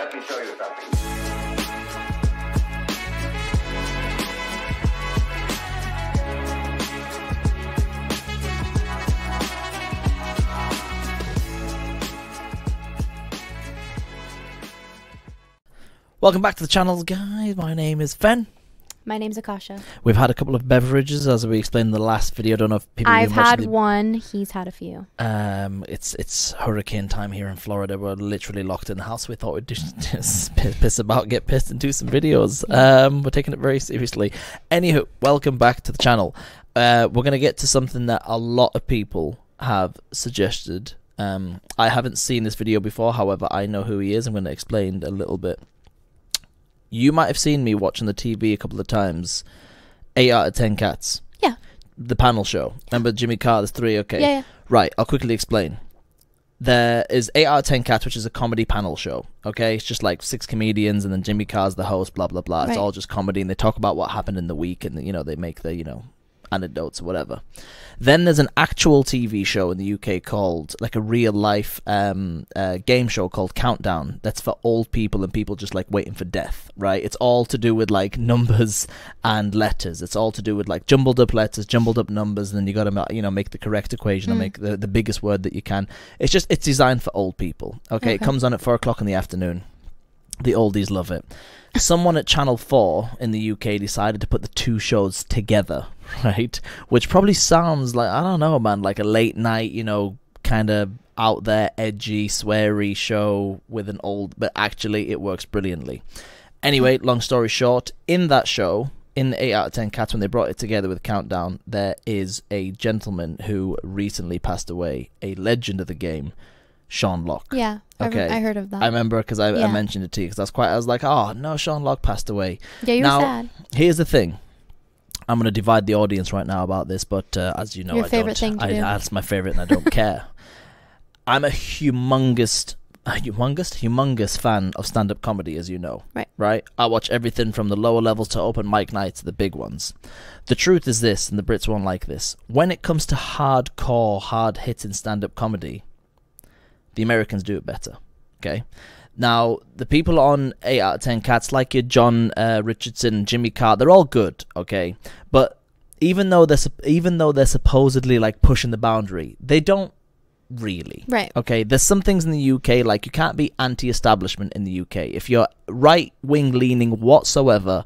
Let me show you something. Welcome back to the channel, guys. My name is Fen. My name's Akasha. We've had a couple of beverages, as we explained in the last video. I don't know if people have I've had the- one. He's had a few. Um, it's it's hurricane time here in Florida. We're literally locked in the house. We thought we'd just, piss, piss about, get pissed, and do some videos. Um, we're taking it very seriously. Anywho, welcome back to the channel. Uh, we're gonna get to something that a lot of people have suggested. Um, I haven't seen this video before. However, I know who he is. I'm gonna explain a little bit. You might have seen me watching the TV a couple of times. Eight out of ten cats. Yeah. The panel show. Remember Jimmy Carr? There's three. Okay. Yeah, yeah. Right, I'll quickly explain. There is 8 out of 10 Cats, which is a comedy panel show. Okay? It's just like six comedians and then Jimmy Carr's the host, blah, blah, blah. It's Right. all just comedy and they talk about what happened in the week and, you know, they make the, you know, anecdotes or whatever. Then there's an actual TV show in the UK called, like a real life um, uh, game show called Countdown. That's for old people and people just like waiting for death, right? It's all to do with like numbers and letters. It's all to do with like jumbled up letters, jumbled up numbers, and then you got to you know make the correct equation and Mm. make the the biggest word that you can. It's just it's designed for old people. Okay, it comes on at four o'clock in the afternoon. The oldies love it. Someone at Channel 4 in the UK decided to put the two shows together, right? Which probably sounds like, I don't know, man, like a late night, you know, kind of out there, edgy, sweary show with an old, but actually it works brilliantly. Anyway, long story short, in that show, in the 8 out of 10 cats, when they brought it together with Countdown, there is a gentleman who recently passed away, a legend of the game, Sean Lock. Yeah. I Okay. I heard of that. I remember because I, I mentioned it to you because I was quite. I was like, oh no, Sean Lock passed away. yeah, you're now- sad. Here's the thing. I'm going to divide the audience right now about this, but uh, as you know, Your I favorite don't. thing to I, do. That's my favorite, and I don't care. I'm a humongous, a humongous, humongous fan of stand-up comedy, as you know. Right. Right. I watch everything from the lower levels to open mic nights to the big ones. The truth is this, and the Brits won't like this. When it comes to hardcore, hard-hitting stand-up comedy, the Americans do it better. Okay. Now, the people on 8 out of 10 cats, like your Jon uh, Richardson, Jimmy Carr, they're all good, okay? But even though they're even though they're supposedly like pushing the boundary, they don't really. Right. Okay, there's some things in the UK like you can't be anti-establishment in the UK. If you're right wing leaning whatsoever,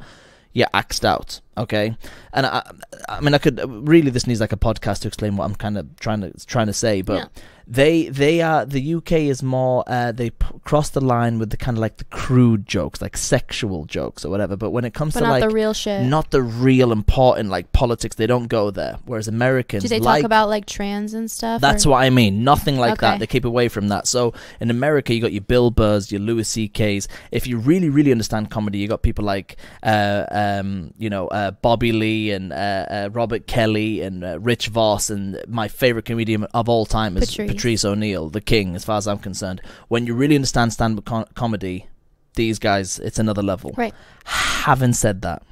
you're axed out. Okay, and I, I mean, I could really this needs like a podcast to explain what I'm kind of trying to trying to say, but Yeah. they they are the UK is more uh, they p- cross the line with the kind of like the crude jokes, like sexual jokes or whatever. But when it comes But to not like the real shit. not the real important like politics, they don't go there. Whereas Americans Do they like talk about like trans and stuff? that's or- what I mean. Nothing like that. They keep away from that. So in America, you got your Bill Burrs, your Louis C.K.'s. If you really, really understand comedy, you got people like, uh, um, you know, uh, Bobby Lee and uh, uh, Robert Kelly and uh, Rich Voss, and my favorite comedian of all time is Patrice. Patrice, O'Neill, the king, as far as I'm concerned. When you really understand stand-up com- comedy, these guys, it's another level. Right. Having said that,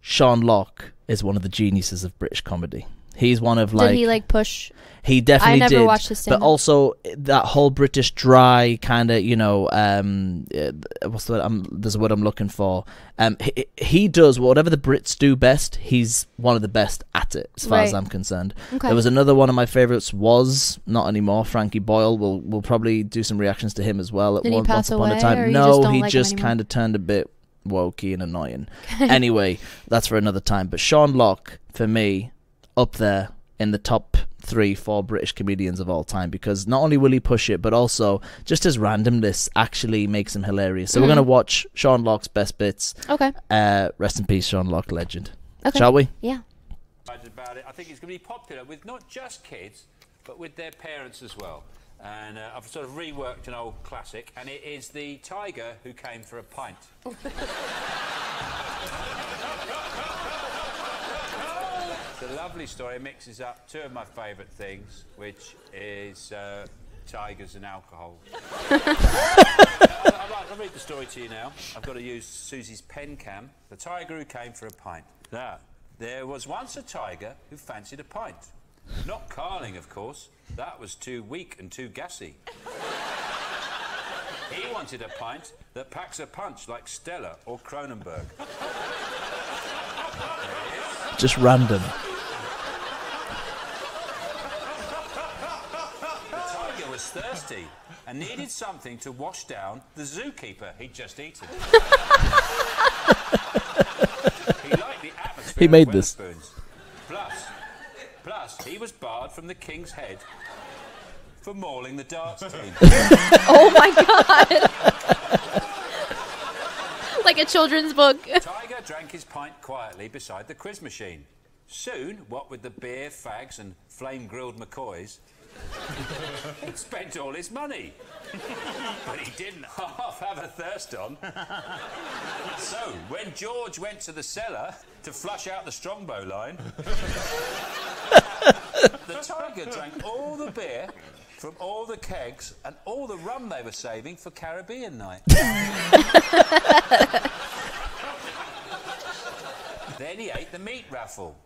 Sean Lock is one of the geniuses of British comedy. He's one of like Did he like push? he definitely I never did. watched his but also that whole British dry kind of, you know, um, uh, what's the word? I'm, there's a word I'm looking for. Um, he, he does whatever the Brits do best. He's one of the best at it, as far as I'm concerned. Okay. There was another one of my favorites was not anymore. Frankie Boyle. We'll we'll probably do some reactions to him as well. At Did one, once upon a time. no, just he like just kind of turned a bit wokey and annoying. anyway, that's for another time. But Sean Lock, for me, up there in the top three, four British comedians of all time because not only will he push it, but also just his randomness actually makes him hilarious. So we're Mhm. gonna watch Sean Lock's best bits. okay. Uh, rest in peace, Sean Lock, legend. Okay. Shall we? Yeah. about it. I think it's going to be popular with not just kids, but with their parents as well. And uh, I've sort of reworked an old classic, and it is the tiger who came for a pint. it's a lovely story. It mixes up two of my favourite things, which is uh, tigers and alcohol. I'll, I'll, I'll read the story to you now. I've got to use Susie's pen cam. The tiger who came for a pint. Now, there was once a tiger who fancied a pint. Not Carling, of course. That was too weak and too gassy. He wanted a pint that packs a punch like Stella or Kronenbourg. Just random. The tiger was thirsty and needed something to wash down the zookeeper he'd just eaten. he liked the atmosphere He made this. Plus, plus, he was barred from the king's head for mauling the darts team. Oh my god. like a children's book. Tiger drank his pint quietly beside the quiz machine. Soon, what with the beer, fags, and flame grilled McCoys, he'd spent all his money. but he didn't half have a thirst on. so, when George went to the cellar to flush out the strongbow line, the tiger drank all the beer from all the kegs and all the rum they were saving for Caribbean night. Then he ate the meat raffle.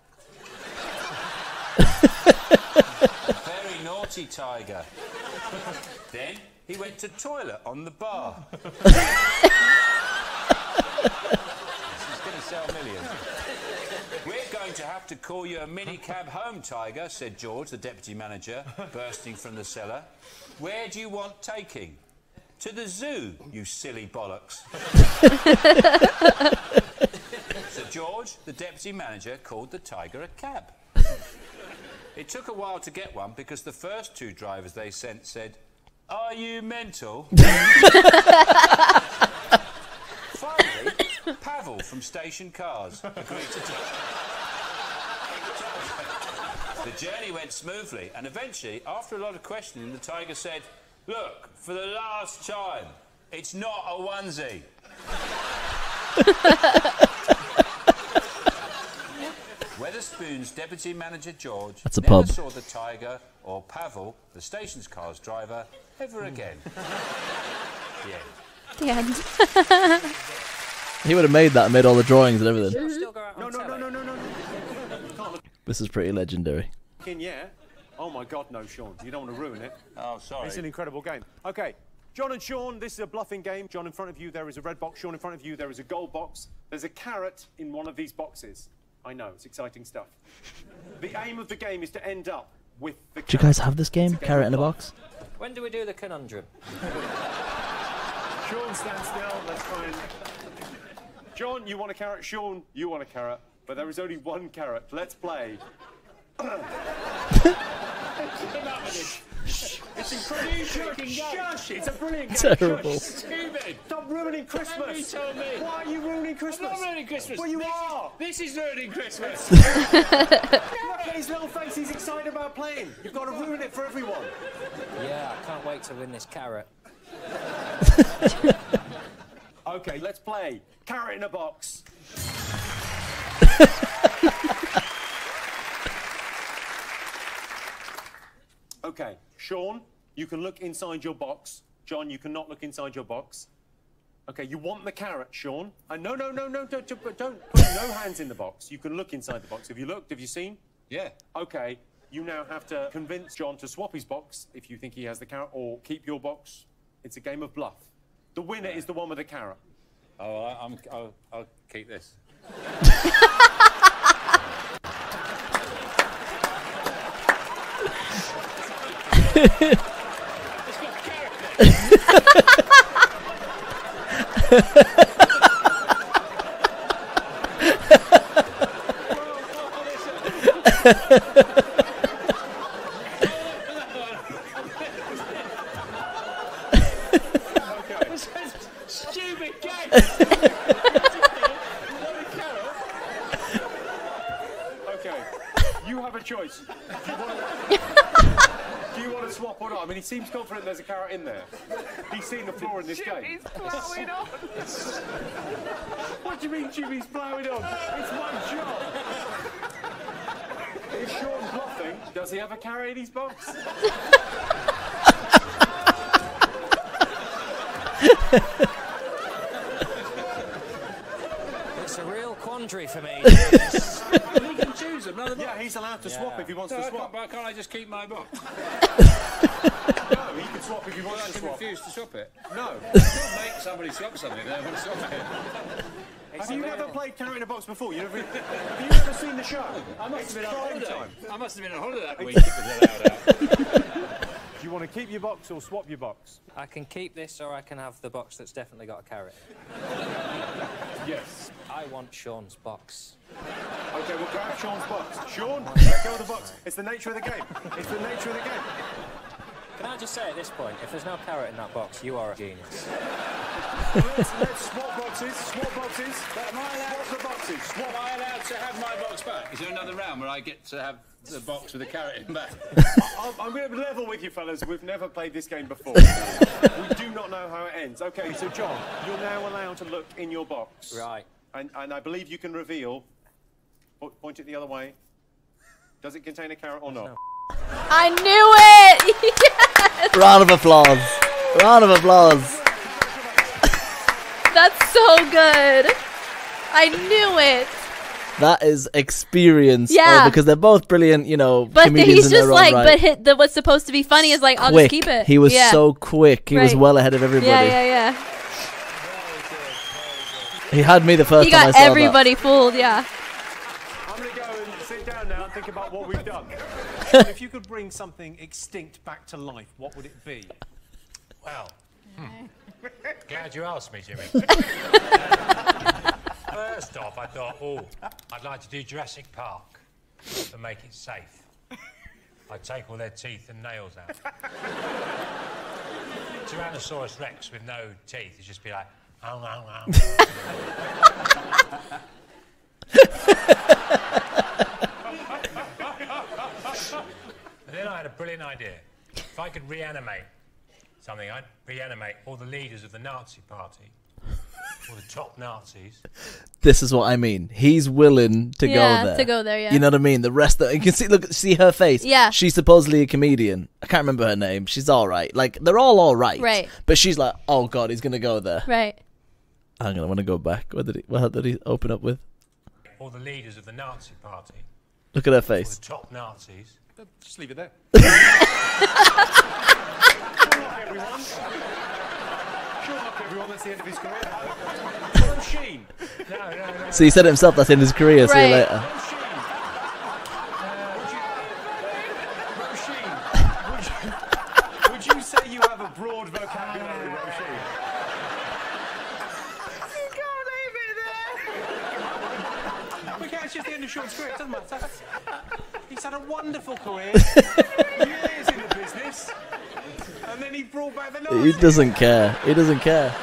Tiger. Then he went to toilet on the bar. this is going to sell millions. We're going to have to call you a minicab home, Tiger, said George, the deputy manager, bursting from the cellar. Where do you want taking? To the zoo, you silly bollocks. So George, the deputy manager, called the Tiger a cab. It took a while to get one because the first two drivers they sent said, Are you mental? Finally, Pavel from Station Cars agreed to do The journey went smoothly, and eventually, after a lot of questioning, the Tiger said, Look, for the last time, it's not a onesie. Wetherspoon's deputy manager George That's a never pub. saw the Tiger or Pavel, the station's car's driver, ever hmm. again. the end. The end. He would have made that and made all the drawings and everything. Still go out No, no, no, no, no, no. You can't look This is pretty legendary. in, yeah. Oh my God, no, Sean. You don't want to ruin it. Oh, sorry. It's an incredible game. Okay, Jon and Sean, this is a bluffing game. Jon, in front of you, there is a red box. Sean, in front of you, there is a gold box. There's a carrot in one of these boxes. I know, it's exciting stuff. the aim of the game is to end up with the. Do you guys have this game? Carrot in a box? When do we do the conundrum? Sean, stand still. Let's try and. Jon, you want a carrot. Sean, you want a carrot. But there is only one carrot. Let's play. it's incredible. Shush! It's a brilliant game. Terrible. Shush. Stop ruining Christmas. Why are you ruining Christmas? I'm not ruining Christmas. Well, you this are. This is ruining Christmas. Look at his little face. He's excited about playing. You've got to ruin it for everyone. Yeah, I can't wait to win this carrot. Okay, let's play. Carrot in a box. okay, Sean, you can look inside your box. Jon, you cannot look inside your box. Okay, you want the carrot, Sean? Uh, no, no, no, no, don't, don't, don't put no hands in the box. You can look inside the box. Have you looked? Have you seen? Yeah. Okay, you now have to convince Jon to swap his box if you think he has the carrot, or keep your box. It's a game of bluff. The winner is the one with the carrot. Oh, I, I'm, I'll, I'll keep this. Stupid game. Okay, you have a choice. Do you want to, do you want to swap or not? I mean, he seems confident there's a carrot in there. He's seen the floor in this game. plowing on. What do you mean Jimmy's blowing on? It's my job. Is Sean bluffing? Does he have a carrot in his box? It's a real quandary for me. He can another box. Yeah, he's allowed to swap Yeah. if he wants So to I can't, swap. why can't I just keep my box? No, he can swap if he Well, wants I to can swap. refuse to swap it. No. Don't make somebody swap something. They don't want to swap it. Have you never played Carrot in a Box before? You never, have you never seen the show? I must It's have been on prime holiday. time. I must have been on holiday that week. It was allowed out. Do you want to keep your box or swap your box? I can keep this or I can have the box that's definitely got a carrot. Yes. I want Sean's box. Okay, we'll grab Sean's box. Sean, let go of the box. It's the nature of the game. It's the nature of the game. Can I just say at this point, if there's no carrot in that box, you are a genius. Let's, let's swap boxes. Swap boxes. Am I allowed Swap the boxes. Swap. Am I allowed to have my box back? Is there another round where I get to have the box with the carrot in back? I'm, I'm going to level with you, fellas. We've never played this game before. we do not know how it ends. Okay, so Jon, you're now allowed to look in your box. Right. And, and I believe you can reveal. Po- Point it the other way. Does it contain a carrot or not? I knew it. yes, Round of applause. Round of applause. that's so good. I knew it. That is experience. oh, Yeah. because they're both brilliant, you know, But comedians he's in their just own like, right. but hit the what's supposed to be funny is like, I'll quick. just keep it. He was yeah. so quick. He was well ahead of everybody. Yeah, yeah, yeah. He had me the first He time I got saw everybody fooled. Yeah. I'm going to go and sit down now and think about what we've done. if you could bring something extinct back to life, what would it be? Well, hmm. glad you asked me, Jimmy. First off, I thought, oh, I'd like to do Jurassic Park, but make it safe. I'd take all their teeth and nails out. Tyrannosaurus Rex with no teeth would just be like, then I had a brilliant idea. If I could reanimate something, I'd reanimate all the leaders of the Nazi party, all the top Nazis. This is what I mean. He's willing to Yeah, go there. to go there, yeah. You know what I mean? The rest of you can see look see her face. Yeah. She's supposedly a comedian. I can't remember her name. She's all right. Like they're all all right. Right. But she's like, oh god, he's gonna go there. Right. Hang on, I want to go back. What did he? What did he open up with? All the leaders of the Nazi party, Look at her all the face. top Nazis. Uh, just leave it there. Good luck, everyone. Good luck, everyone. That's the end of his career. Hello, Sheen. No, no, no. So he said it himself. That's in his career. See you later. Hello, Sheen. Uh, would you, would you, would you say you have a broad vocabulary, Roisin? You can't leave it there. We can't. It's just the end of Sean's career. It doesn't matter. He's had a wonderful career. Years in the business. And then he brought back the He doesn't care. He doesn't care.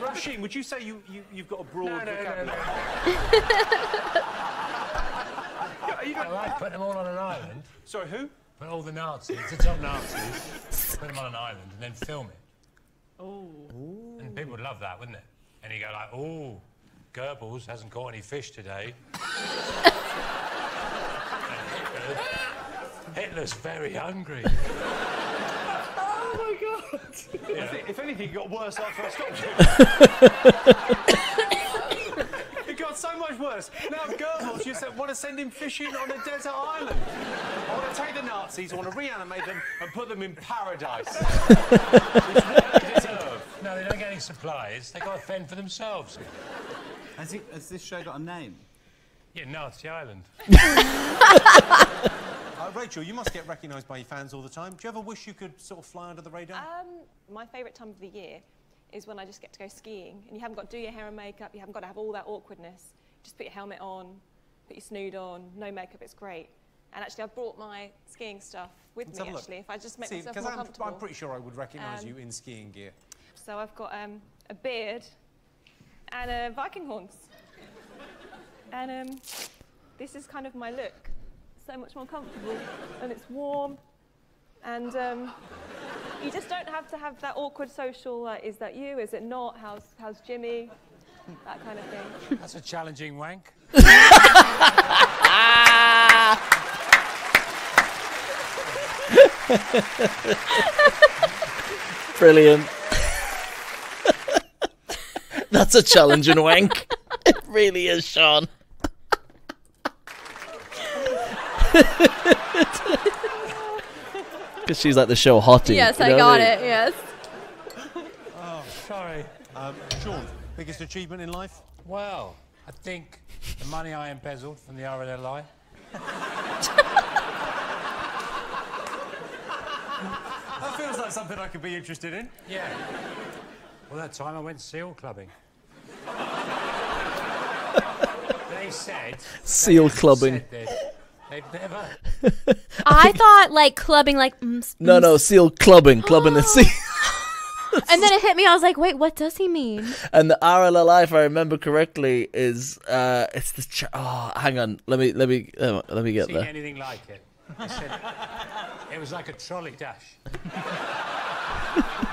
Roisin, would you say you, you, you've got a broad No, no, no, vocabulary? no. You don't- I like put them all on an island, Sorry, who? put all the Nazis, the top Nazis, put them on an island and then film it. Oh. And people would love that, wouldn't it? And you go like, oh, Goebbels hasn't caught any fish today. Hitler- Hitler's very hungry. Oh my God. Yeah. If anything, it got worse after I stopped you. it got so much worse. Now Goebbels just want to send him fishing on a desert island. I want to take the Nazis, I want to reanimate them and put them in paradise. it's they deserve. No, they don't get any supplies. They've got to fend for themselves. Has, it, has this show got a name? Yeah, Nazi Island. Uh, Rachel, you must get recognised by your fans all the time. Do you ever wish you could sort of fly under the radar? Um, my favourite time of the year is when I just get to go skiing and you haven't got to do your hair and makeup, you haven't got to have all that awkwardness. Just put your helmet on, put your snood on, no makeup, it's great. And actually, I've brought my skiing stuff with Let's me have a look. actually, if I just make See, myself 'cause more I'm, comfortable. I'm pretty sure I would recognise Um, you in skiing gear. So I've got um, a beard and uh, Viking horns. And um, this is kind of my look. So much more comfortable and it's warm. And um, you just don't have to have that awkward social, like, is that you? Is it not? How's, how's Jimmy? That kind of thing. That's a challenging wank. Brilliant. That's a challenging wank. It really is, Sean. Because she's like the show hottie. Yes, you I know what got mean? it. Yes. Oh, sorry. Um, Sean, biggest achievement in life? Well, I think the money I embezzled from the RNLI. That feels like something I could be interested in. Yeah. Well, that time I went seal clubbing. they said. Seal they clubbing. said. They've never. I thought like clubbing, like. Mm, No, mm, no, seal clubbing, clubbing the sea. And then it hit me. I was like, wait, what does he mean? And the RNLI, if I remember correctly, is uh, it's the ch- oh, hang on, let me let me uh, let me get seen there. anything like it. They said it was like a trolley dash.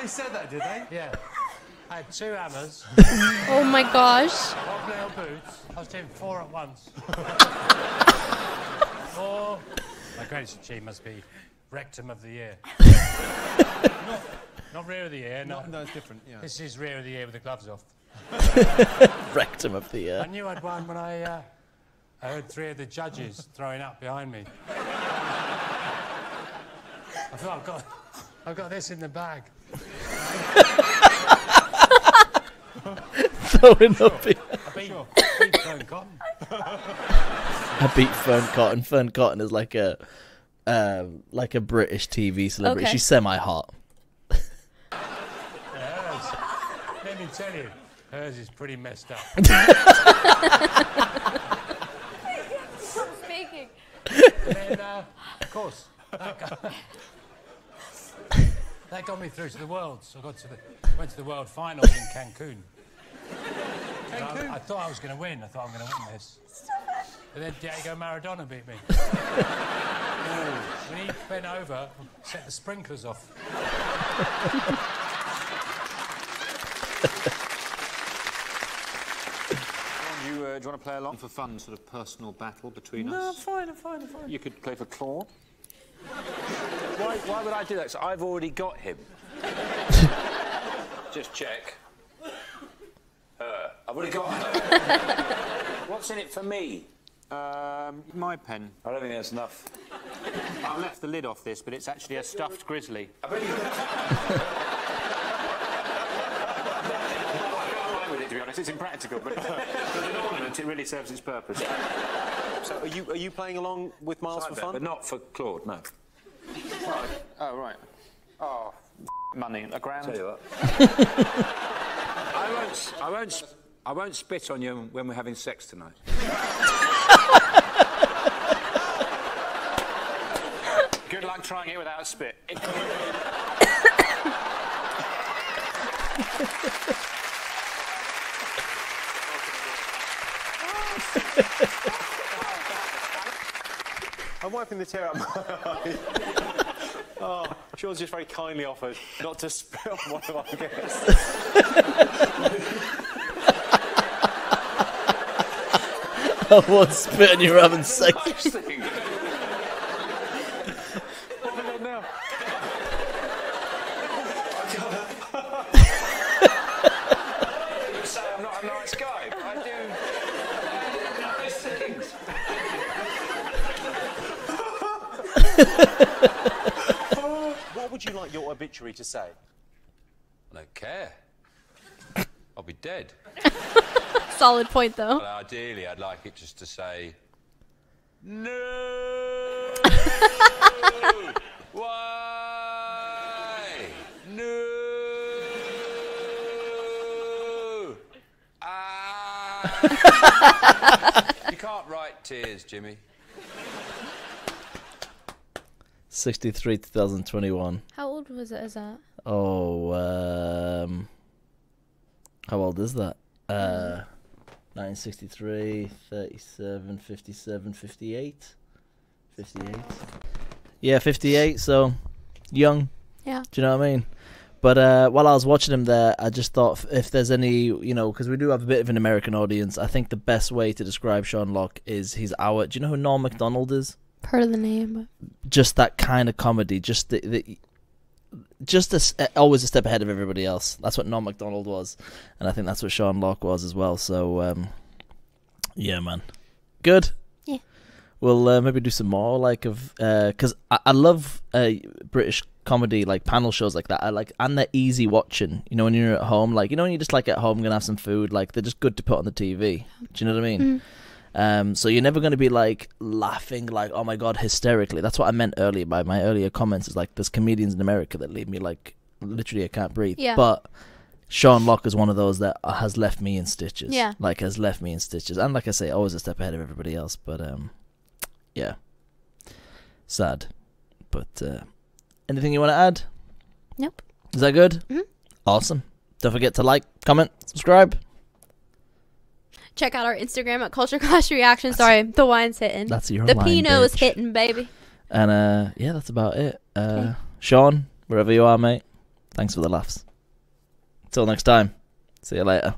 They said that, did they? Yeah. I had two hammers, Oh my gosh. one pair of boots. I was doing four at once. four. My greatest achievement must be rectum of the year. not, not rear of the year. No, No, no, it's different. Yeah. This is rear of the year with the gloves off. Rectum of the year. I knew I'd won when I, uh, I heard three of the judges throwing up behind me. I thought I've got, I've got this in the bag. Throwing up. I beat, beat Fearne Cotton. I beat Fearne Cotton. Fearne Cotton is like a um, like a British TV celebrity. Okay. She's semi hot. Hers, let me tell you, hers is pretty messed up. Speaking. And then, uh, of course, that got, me through to the Worlds. I got to the, went to the World Finals in Cancun. And I, I thought I was going to win. I thought I'm going to win this. But then Diego Maradona beat me. when he bent over, set the sprinklers off. You, uh, do you want to play along for fun, sort of personal battle between No, I'm us? fine, I'm fine, I'm fine. You could play for Claude. Why, why would I do that? 'Cause I've already got him. Just check. Her. I've already got her. What's in it for me? Um, my pen. I don't think that's enough. I've left the lid off this, but it's actually a stuffed grizzly. I bet you. I can't lie with it, to be honest. It's impractical, but for an ornament, it really serves its purpose. So are you are you playing along with Miles for fun? But not for Claude, no. Oh, right. Oh, money. A grand? Tell you what. I won't. s- I won't. s- I won't spit on you when we're having sex tonight. Good luck trying it without spit. I'm wiping the tear out my eye. Sean's just very kindly offered not to spit on one of our guests. I won't spit and you're having sex. thing. What have I done now? You say I'm not a nice guy, but I do. I do nice things. What would you like your obituary to say? I don't care. I'll be dead. Solid point, though. Well, ideally, I'd like it just to say, No! Why? No! Ah! you can't write tears, Jimmy. 63 2021. How old was it? Is that? Oh, um, how old is that? Uh, 1963, 37, 57, 58. 58. Yeah, 58, so young. Yeah. Do you know what I mean? But uh, while I was watching him there, I just thought if- if there's any, you know, because we do have a bit of an American audience, I think the best way to describe Sean Lock is he's our. Do you know who Norm MacDonald is? Heard of the name, just that kind of comedy, just the, the just a always a step ahead of everybody else. That's what Norm Macdonald was, and I think that's what Sean Lock was as well. So, um, yeah, man, good. Yeah. we'll uh, maybe do some more like of because I, I love uh, British comedy like panel shows like that. I like and they're easy watching. You know, when you're at home, like you know when you're just like at home gonna have some food, like they're just good to put on the TV. Do you know what I mean? Mhm. Um, so you're never going to be like laughing like oh my god hysterically. That's what I meant earlier by my earlier comments. Is like there's comedians in America that leave me like literally I can't breathe. Yeah. But Sean Lock is one of those that has left me in stitches. Yeah. Like has left me in stitches, and like I say, always a step ahead of everybody else. But um, yeah, sad. But uh, anything you want to add? Nope. Is that good? Mhm. Awesome. Don't forget to like, comment, subscribe. Check out our Instagram at Culture Clash Reaction. Sorry, the wine's hitting. That's your The line, Pinot is hitting, baby. And uh, yeah, that's about it. Uh, Okay. Sean, wherever you are, mate. Thanks for the laughs. Till next time. See you later.